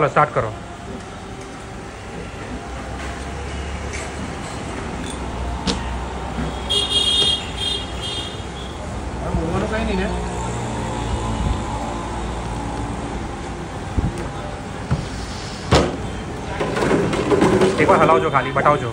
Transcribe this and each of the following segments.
चलो स्टार्ट करो। एक बार हलाओ जो खाली बटाओ जो।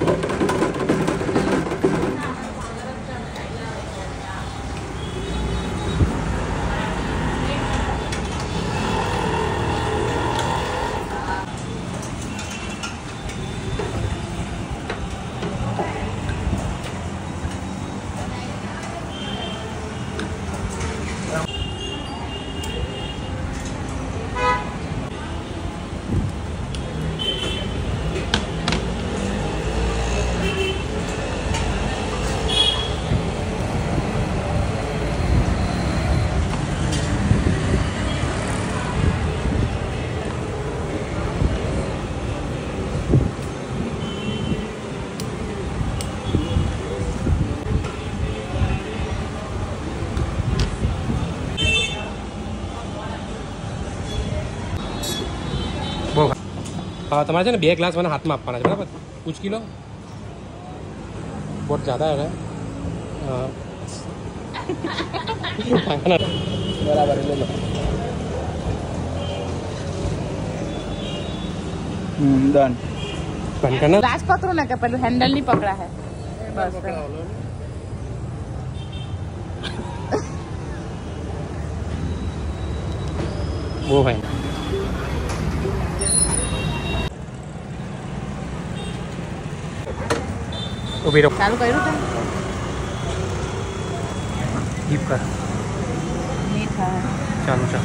खावा तुम्हारे बे ग्लास मैंने हाथ में अपना बराबर पूछ किलो। बहुत ज़्यादा है बराबर ना हम्म, ना हैंडल नहीं पकड़ा है। बस वो भाई ઉભી રહો ચાલુ કર્યું છે ડીપ કર નહીં થાય ચાલુ ચાલ